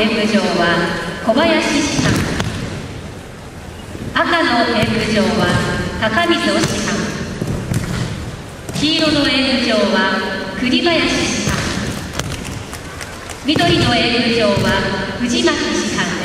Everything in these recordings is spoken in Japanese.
演舞場は小林師範赤の演舞場は高水師範黄色の演舞場は栗林師範緑の演舞場は藤巻師範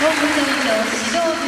東北委長指導